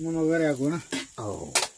Vamos agora é água. Né? Oh.